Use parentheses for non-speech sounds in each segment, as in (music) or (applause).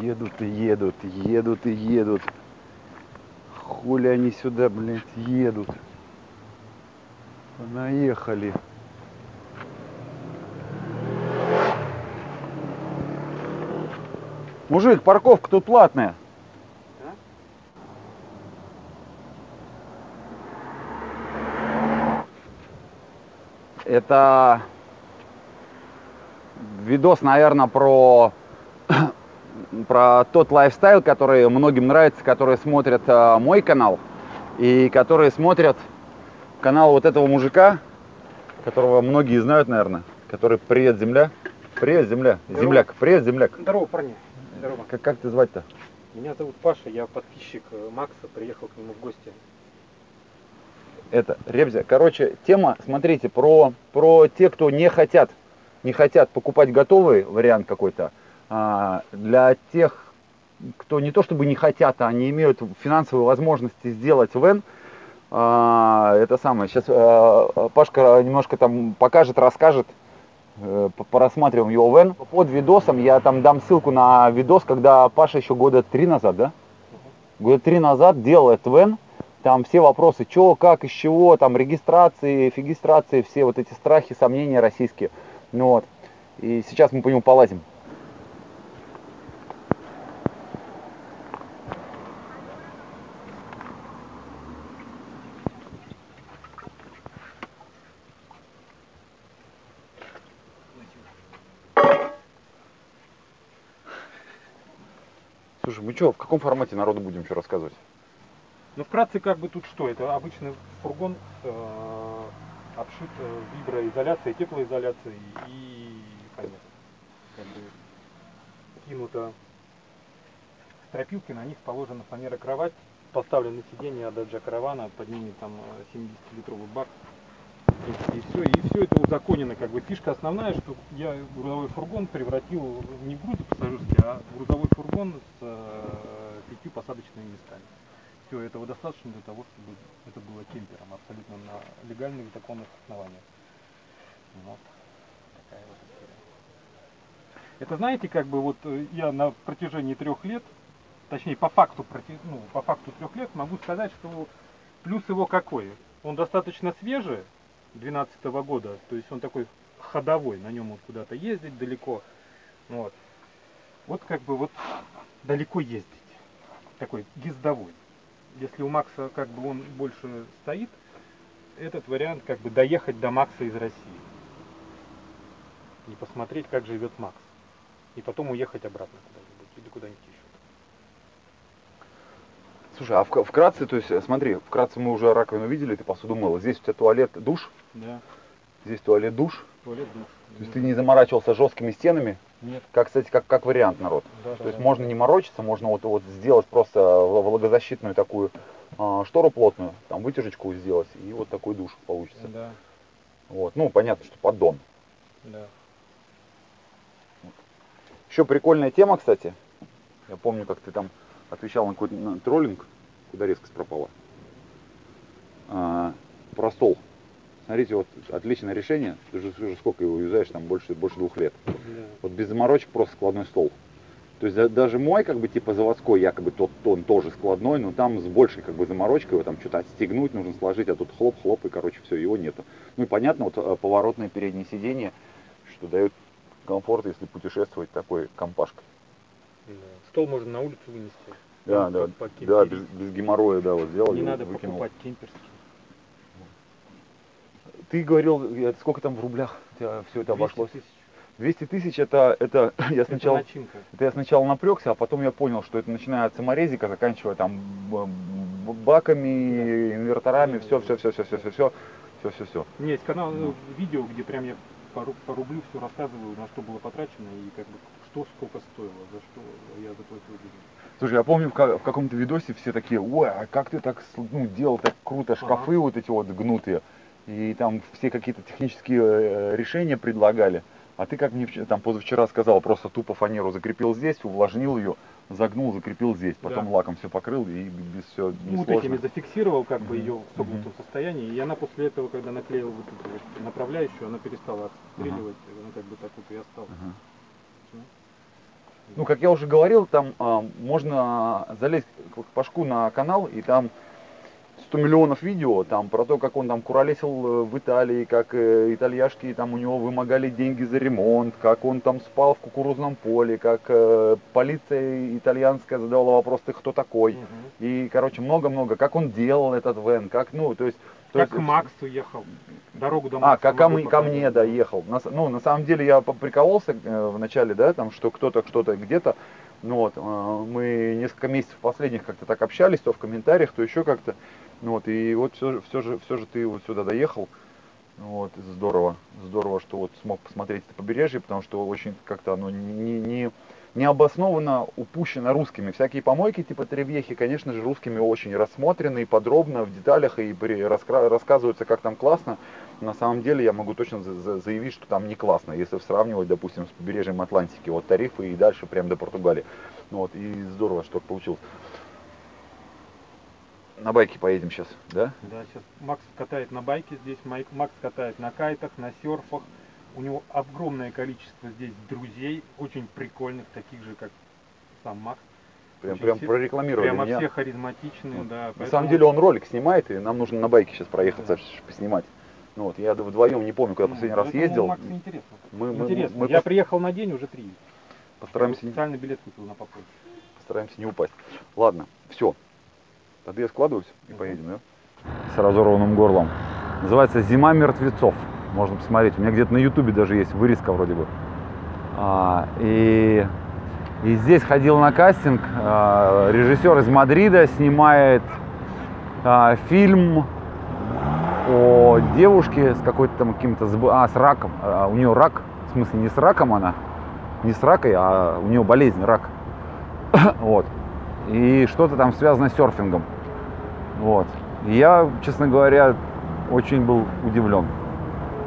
Едут и едут, едут и едут. Хули они сюда, блядь, едут. Наехали. Мужик, парковка тут платная. Это видос, наверное, про, про тот лайфстайл, который многим нравится, которые смотрят э, мой канал и которые смотрят канал вот этого мужика, которого многие знают, наверное, который «Привет, земля». Привет, земля. Здорово. Земляк. Привет, земляк. Здорово, парни. Здорово. Как, как ты звать-то? Меня зовут Паша, я подписчик э, Макса, приехал к нему в гости. это Ребзя. Короче, тема, смотрите, про, про те, кто не хотят, не хотят покупать готовый вариант какой-то. А, для тех, кто не то чтобы не хотят, а не имеют финансовой возможности сделать вен, а, это самое. Сейчас Пашка немножко там покажет, расскажет. э, по- Порассматриваем его вен. Под видосом я там дам ссылку на видос, когда Паша еще года три назад, да? Года три назад делал этот вен. Там все вопросы, что, как, из чего, там регистрации, фигистрации, все вот эти страхи, сомнения российские. Ну вот. И сейчас мы по нему полазим. Слушай, мы что, в каком формате народу будем что рассказывать? Ну, вкратце, как бы тут что? Это обычный фургон э, обшит э, виброизоляцией, теплоизоляцией и понятно. Как бы кинуто стропилки, на них положена фанера кровать, поставлены сиденья от Джакаравана, под ними там э, 70-литровый бак. И, все, и все это узаконено. Как бы фишка основная, что я грузовой фургон превратил не в грузы пассажирский, а в грузовой фургон с э, пятью посадочными местами. Все этого достаточно для того, чтобы это было кемпером абсолютно на легальных законных основаниях. Вот. Такая вот история. Это знаете, как бы вот э, я на протяжении трех лет, точнее по факту, ну, по факту трех лет могу сказать, что плюс его какой? Он достаточно свежий, 2012 года, то есть он такой ходовой, на нем вот куда-то ездить далеко. Вот. Вот как бы вот далеко ездить. Такой ездовой. Если у Макса как бы он больше стоит, этот вариант как бы доехать до Макса из России. И посмотреть, как живет Макс. И потом уехать обратно куда-нибудь или куда-нибудь. Слушай, а вк- вкратце, то есть, э, смотри, вкратце мы уже раковину видели, ты посуду мыла. Здесь у тебя туалет, душ, Да, здесь туалет, душ. туалет, душ. То есть ты не заморачивался жесткими стенами, Нет. как, кстати, как, как вариант, народ. Да, То да, есть да. можно не морочиться, можно вот, вот сделать просто в- влагозащитную такую а, штору плотную, там вытяжечку сделать, и вот такой душ получится. Да, Вот. Ну, понятно, что поддон. да. Еще прикольная тема, кстати. Я помню, как ты там отвечал на какой-то на троллинг, куда резкость пропала. А, про стол. Смотрите, вот отличное решение. Ты же уже сколько его юзаешь, там больше, больше двух лет. да. Вот без заморочек просто складной стол. То есть да- даже мой, как бы типа заводской, якобы тот тон тоже складной, но там с большей как бы заморочкой его там что-то отстегнуть, нужно сложить, а тут хлоп-хлоп, и короче все, его нету. Ну и понятно, вот э, поворотное переднее сиденье, что дает комфорт, если путешествовать такой компашкой. Да. Стол можно на улицу вынести. Да, Там да, да, без, без геморроя, да, вот сделал, Не надо выкинул. покупать кемперский. Ты говорил, э, сколько там в рублях у тебя все это 200 обошлось? тысяч. 200 тысяч это, это (clears throat) я Это сначала... начинка. Это я сначала напрягся, а потом я понял, что это начиная от саморезика, заканчивая там баками, инверторами, Да, все, да, все, все, все, все, все, все, все, все, все. У меня есть канал, ну, видео, где прям я по, по рублю все рассказываю, на что было потрачено и как бы что сколько стоило, за что я заплатил деньги. Слушай, я помню в, в каком-то видосе все такие, ой, а как ты так ну, делал так круто, шкафы вот эти вот гнутые, и там все какие-то технические э, решения предлагали. А ты, как мне там позавчера сказал, просто тупо фанеру закрепил здесь, увлажнил ее, загнул, закрепил здесь, потом Да. лаком все покрыл и без все Ну, вот этими зафиксировал как бы ее в согнутом состоянии, и она после этого, когда наклеил вот эту вот направляющую, она перестала отстреливать, она как бы так вот и осталась. Ну, как я уже говорил, там а, можно залезть к Пашку на канал, и там 100 миллионов видео там про то, как он там куролесил э, в Италии, как э, итальяшки там у него вымогали деньги за ремонт, как он там спал в кукурузном поле, как э, полиция итальянская задавала вопрос, ты кто такой? Мгм. И, короче, много-много, как он делал этот вен, как, ну, то есть... то Как есть- Макс уехал. Дорогу до а, Макса как ко, мне- ко мне, показать. да. На ну, на самом деле я поприкололся э, в начале, да, там, что кто-то, что-то где-то. Ну вот, э, мы несколько месяцев последних как-то так общались, то в комментариях, то еще как-то. Ну вот, и вот все, все же, все же ты вот сюда доехал. Вот, здорово, здорово, что вот смог посмотреть это побережье, потому что очень как-то оно не, не, необоснованно упущено русскими. Всякие помойки типа Тревьехи, конечно же, русскими очень рассмотрены и подробно в деталях и раскра- рассказываются, как там классно. На самом деле я могу точно за- заявить, что там не классно, если сравнивать, допустим, с побережьем Атлантики, вот тарифы и дальше прям до Португалии. Ну вот, и здорово, что получилось. На байке поедем сейчас, да? Да, сейчас Макс катает на байке здесь, Майк- Макс катает на кайтах, на серфах. У него огромное количество здесь друзей, очень прикольных, таких же, как сам Макс. Прям, Очень прям все- прорекламировали Прямо меня. все харизматичные, Вот. да. На поэтому- самом деле он ролик снимает, и нам нужно на байке сейчас проехаться, Да. поснимать. Ну вот, я вдвоем не помню, когда Ну, последний раз поэтому ездил. Максу интересно. Мы, мы- интересно. мы Я пос- приехал на день, уже три. постараемся, не- Специальный билет купил на попозже. постараемся не упасть. Ладно, все. Тогда я складываюсь и поедем, да? С разорванным горлом. Называется «Зима мертвецов». Можно посмотреть. У меня где-то на ютубе даже есть вырезка вроде бы. А, и, и здесь ходил на кастинг. а, режиссер из Мадрида снимает а, фильм о девушке с какой-то там каким-то а с раком А, у нее рак в смысле не с раком она не с ракой а у нее болезнь рак (coughs) вот и что-то там связано с серфингом вот я честно говоря очень был удивлен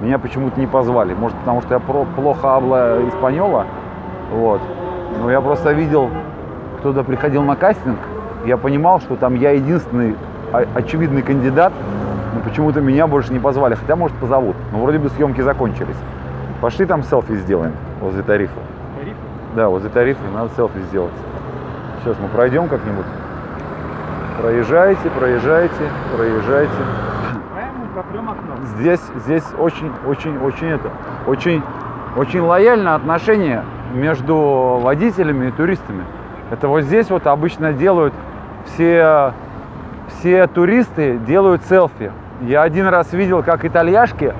меня почему-то не позвали может потому что я плохо habla испаньола вот но я просто видел кто-то приходил на кастинг я понимал что там я единственный о- очевидный кандидат но почему-то меня больше не позвали. Хотя, может, позовут. Но вроде бы съемки закончились. Пошли там селфи сделаем возле тарифа. Тарифы? Да, возле тарифа надо селфи сделать. Сейчас мы пройдем как-нибудь. Проезжайте, проезжайте, проезжайте. Здесь, здесь очень, очень, очень это, очень, очень лояльное отношение между водителями и туристами. Это вот здесь вот обычно делают все, все туристы делают селфи. Я один раз видел, как итальяшки,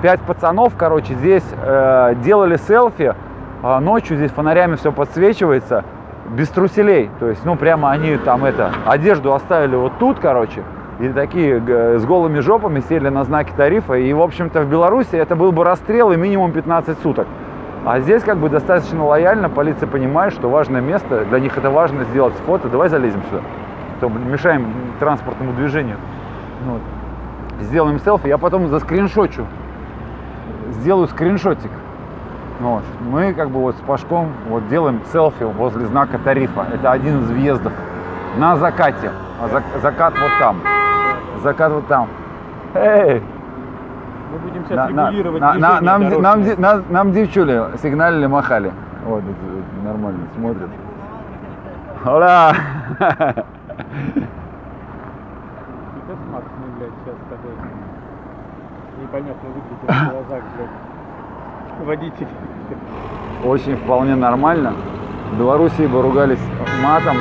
пять пацанов, короче, здесь э, делали селфи. А ночью здесь фонарями все подсвечивается, без труселей. То есть, ну, прямо они там это, одежду оставили вот тут, короче, и такие с голыми жопами сели на знаки тарифа. И, в общем-то, в Беларуси это был бы расстрел и минимум 15 суток. А здесь как бы достаточно лояльно, полиция понимает, что важное место, для них это важно сделать фото. Давай залезем сюда, то мешаем транспортному движению. Вот. Сделаем селфи, я потом заскриншочу, сделаю скриншотик. Ну Вот. Мы как бы вот с Пашком вот делаем селфи возле знака тарифа. Это один из въездов на закате. А зак- закат вот там. Закат вот там. Эй! Мы будем сейчас на- регулировать на- на- нам, нам, дорожное. де- на- нам девчули сигналили, махали. Вот, нормально смотрят. Ура! Сейчас Макс, мы, блядь, сейчас с тобой непонятно выглядит в глазах, блядь. Водитель. Очень вполне нормально. В Белоруссии бы ругались матом.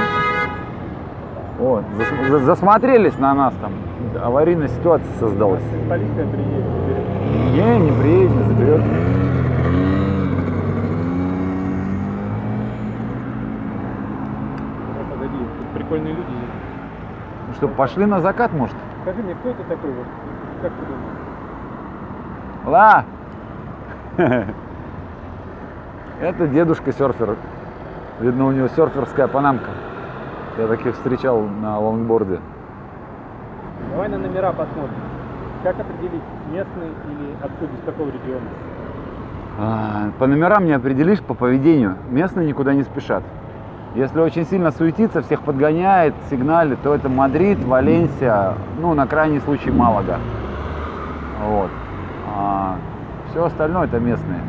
Вот, зас- за- засмотрелись на нас там. Аварийная ситуация создалась. Полиция приедет. Не, не приедет, не заберет. Ну, погоди, тут прикольные люди есть. Ну что, пошли на закат, может? Скажи мне, кто это такой вот? Как ты думаешь? Ла! (laughs) Это дедушка серфер. Видно, у него серферская панамка. Я таких встречал на лонгборде. Давай на номера посмотрим. Как определить, местный или откуда, из какого региона? А, По номерам не определишь, по поведению. Местные никуда не спешат. Если очень сильно суетится, всех подгоняет, сигналит, то это Мадрид, Валенсия, ну, на крайний случай Малага. Вот. А все остальное это местные.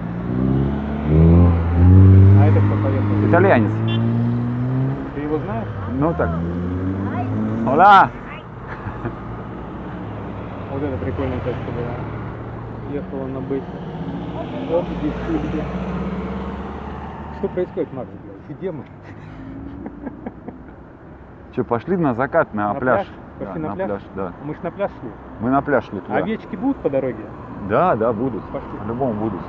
А это кто поехал? Итальянец. Ты его знаешь? Ну так. Ола! Вот это прикольная тачка была. Ехала на. Оп, сутки. Что происходит, Макс, блядь? Где мы? Что, пошли на закат, на, На пляж? пляж? Пошли Да, на пляж? да. Мы ж на пляж шли. Мы на пляж шли туда. Овечки будут по дороге? Да, да, будут. Пошли. По-любому будут.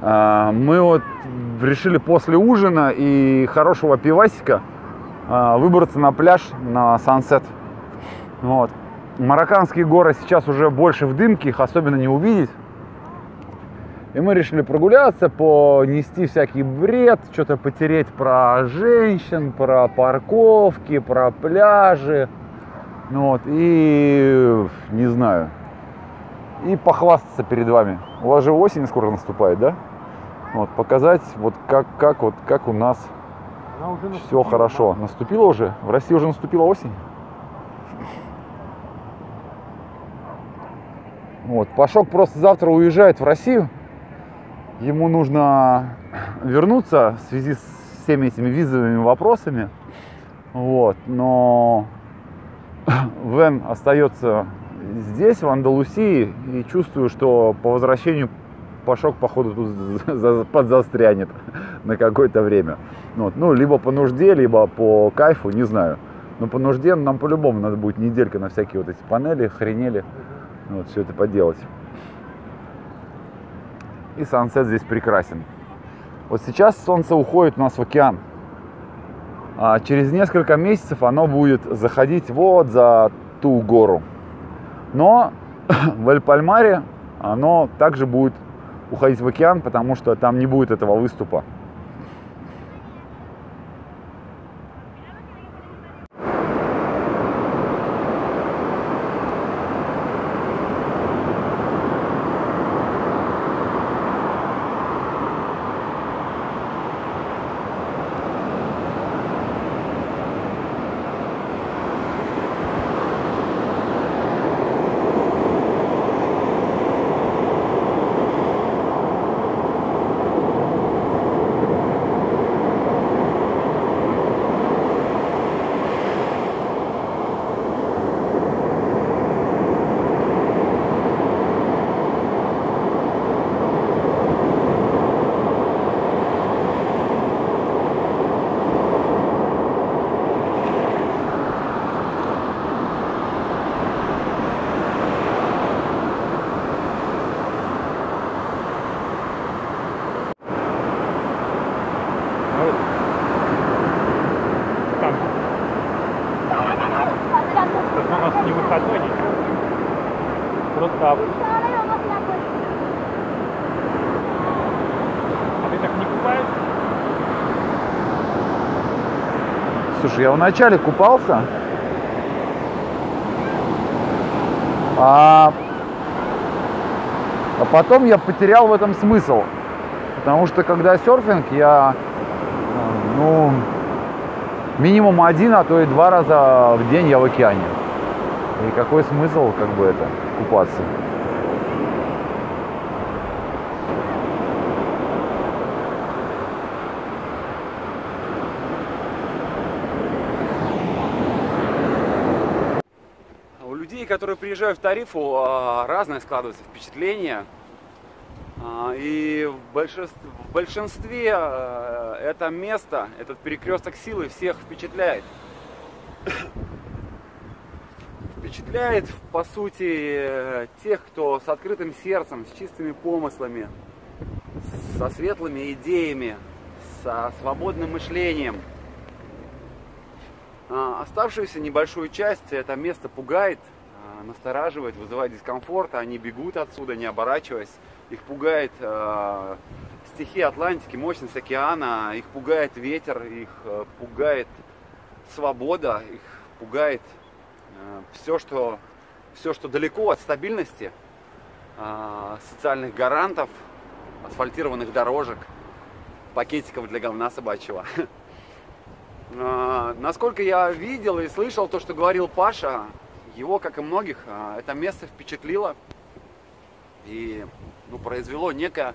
А, Мы вот решили после ужина и хорошего пивасика а, выбраться на пляж на Сансет. Вот. Марокканские горы сейчас уже больше в дымке, их особенно не увидеть. И мы решили прогуляться, понести всякий бред, что-то потереть про женщин, про парковки, про пляжи. Ну вот, и не знаю. И похвастаться перед вами. У вас же осень скоро наступает, да? Вот, показать, вот как, как, вот, как у нас все хорошо. Наступила уже? В России уже наступила осень? Вот, Пашок просто завтра уезжает в Россию. Ему нужно вернуться в связи с всеми этими визовыми вопросами. Вот, но Вен остается здесь, в Андалусии, и чувствую, что по возвращению Пашок, походу, тут (laughs) за- подзастрянет на какое-то время. Вот. Ну, либо по нужде, либо по кайфу, не знаю. Но по нужде нам по-любому надо будет неделька на всякие вот эти панели, хренели, вот, все это поделать. И сансет здесь прекрасен. Вот сейчас солнце уходит у нас в океан. А через несколько месяцев оно будет заходить вот за ту гору. Но (clears throat) в Эль-Пальмаре оно также будет уходить в океан, потому что там не будет этого выступа. Нас не выходной ничего. Просто А ты так не купаешься? Слушай, я вначале купался, а, а потом я потерял в этом смысл. Потому что когда серфинг, я ну, минимум один, а то и два раза в день я в океане. И какой смысл как бы это купаться? У людей, которые приезжают в Тарифу, а, разное складывается впечатление. А, И в большинстве, а, это место, этот перекресток силы всех впечатляет. Впечатляет, по сути, э, тех, кто с открытым сердцем, с чистыми помыслами, со светлыми идеями, со свободным мышлением. А, Оставшуюся небольшую часть это место пугает, а, настораживает, вызывает дискомфорт, они бегут отсюда, не оборачиваясь. Их пугает э, стихия Атлантики, мощность океана, их пугает ветер, их э, пугает свобода, их пугает все, что, все, что далеко от стабильности, э, социальных гарантов, асфальтированных дорожек, пакетиков для говна собачьего. (laughs) А, Насколько я видел и слышал то, что говорил Паша, Его, как и многих, а, это место впечатлило и ну, произвело некое,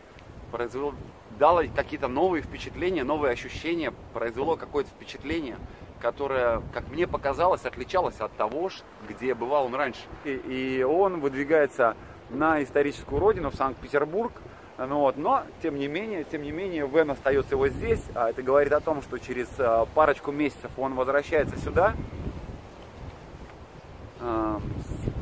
произвело, дало какие-то новые впечатления, новые ощущения, произвело какое-то впечатление, которое, как мне показалось, отличалось от того, где бывал он раньше. И, и он выдвигается на историческую родину, в Санкт-Петербург, ну вот, но, тем не менее, тем не менее, Вен остается его здесь, а это говорит о том, что через а, парочку месяцев он возвращается сюда,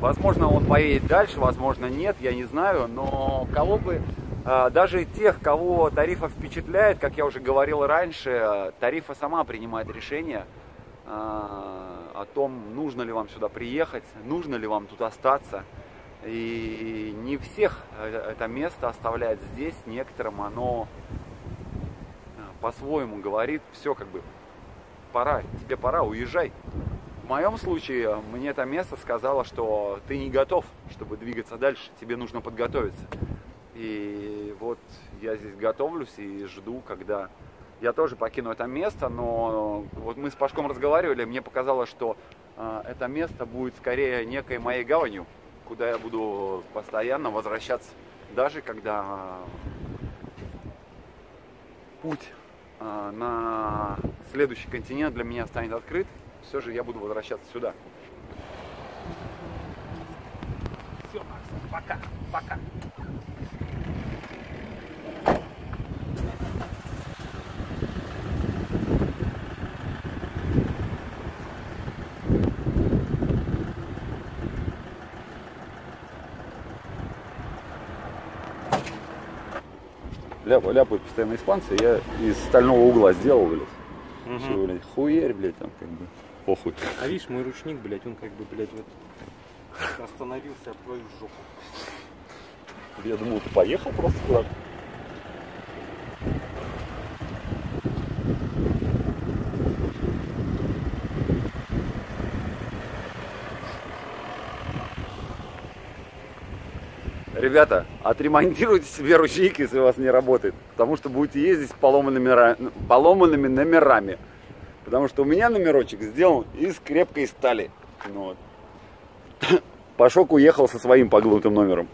Возможно, он поедет дальше, возможно, нет, я не знаю, но кого бы, а, даже тех, кого тарифа впечатляет, как я уже говорил раньше, тарифа сама принимает решение а, о том, нужно ли вам сюда приехать, нужно ли вам тут остаться. И не всех э, это место оставляет здесь, некоторым оно а, по-своему говорит, все как бы, пора, тебе пора, уезжай. В моем случае мне это место сказало, что ты не готов, чтобы двигаться дальше, тебе нужно подготовиться. И вот я здесь готовлюсь и жду, когда я тоже покину это место, но вот мы с Пашком разговаривали, мне показалось, что э, это место будет скорее некой моей гаванью, куда я буду постоянно возвращаться, даже когда путь э, на следующий континент для меня станет открыт, все же я буду возвращаться сюда. Все, Макс, пока, пока. Ляп, ляпают постоянно испанцы, я из стального угла сделал, блядь. Угу. Все, блядь, хуерь, блядь, там как бы похуй. А видишь, мой ручник, блядь, он как бы, блядь, вот остановился об твою жопу. Я думал, ты поехал просто куда-то. Ребята, отремонтируйте себе ручник, если у вас не работает. Потому что будете ездить с поломанными, поломанными номерами. Потому что у меня номерочек сделан из крепкой стали. Ну, вот. (coughs) Пашок уехал со своим погнутым номером.